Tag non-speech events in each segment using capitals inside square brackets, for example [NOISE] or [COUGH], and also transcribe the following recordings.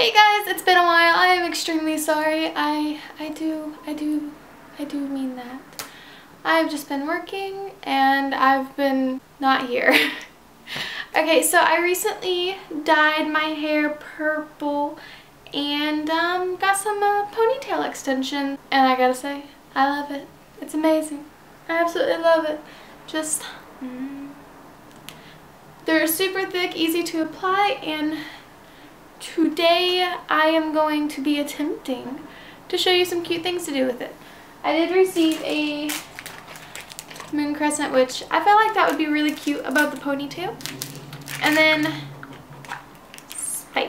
Hey guys, it's been a while. I am extremely sorry. I I do I do I do mean that. I've just been working and I've been not here. [LAUGHS] okay, so I recently dyed my hair purple and um, got some uh, ponytail extension and I gotta say, I love it. It's amazing. I absolutely love it. Just, mm. they're super thick, easy to apply, and today I am going to be attempting to show you some cute things to do with it. I did receive a moon crescent, which I felt like that would be really cute above the ponytail. And then.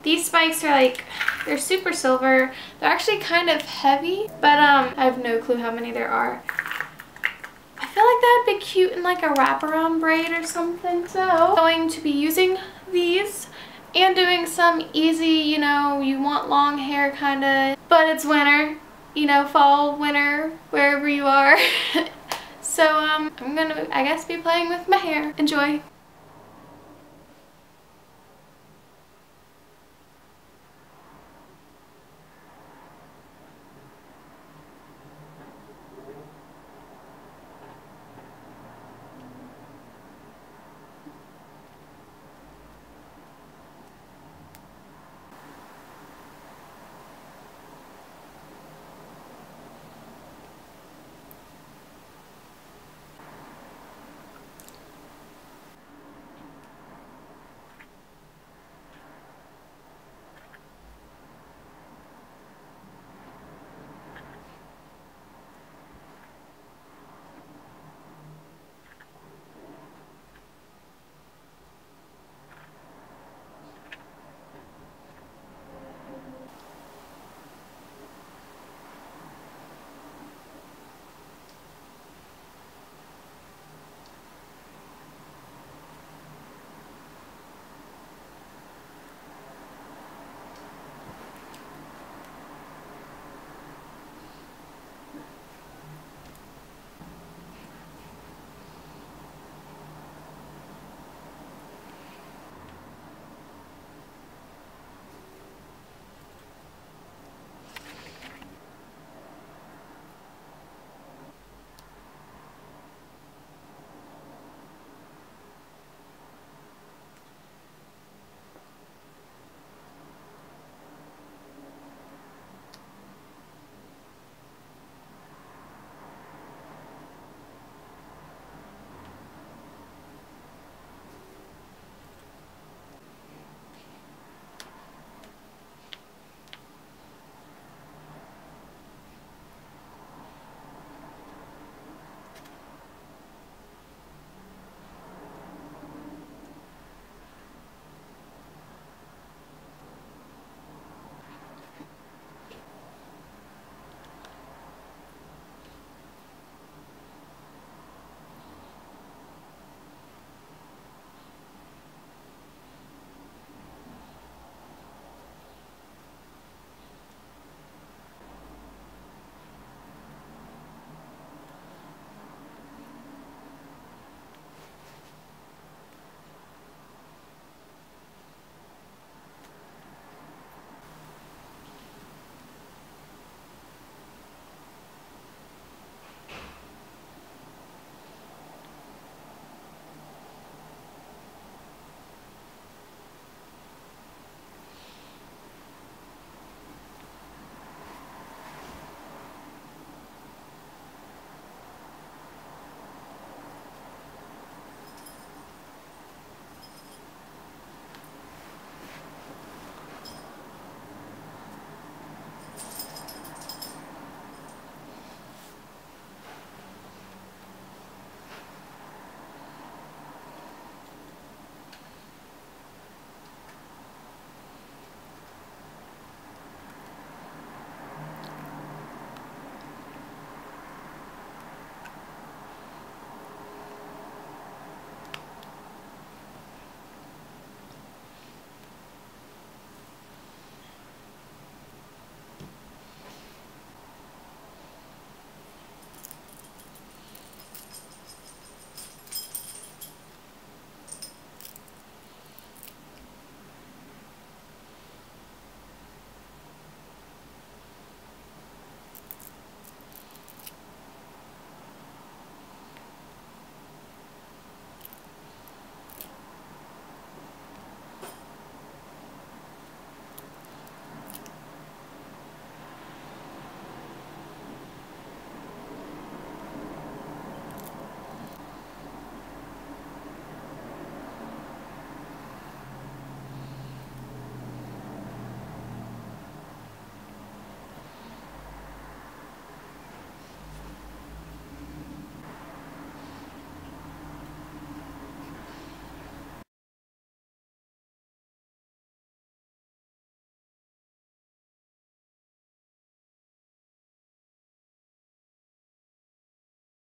These spikes are like, they're super silver. They're actually kind of heavy, but um, I have no clue how many there are. I feel like that would be cute in like a wraparound braid or something. So I'm going to be using these and doing some easy, you know, you want long hair kind of, but it's winter, you know, fall, winter, wherever you are. [LAUGHS] so um, I'm gonna, I guess, be playing with my hair. Enjoy.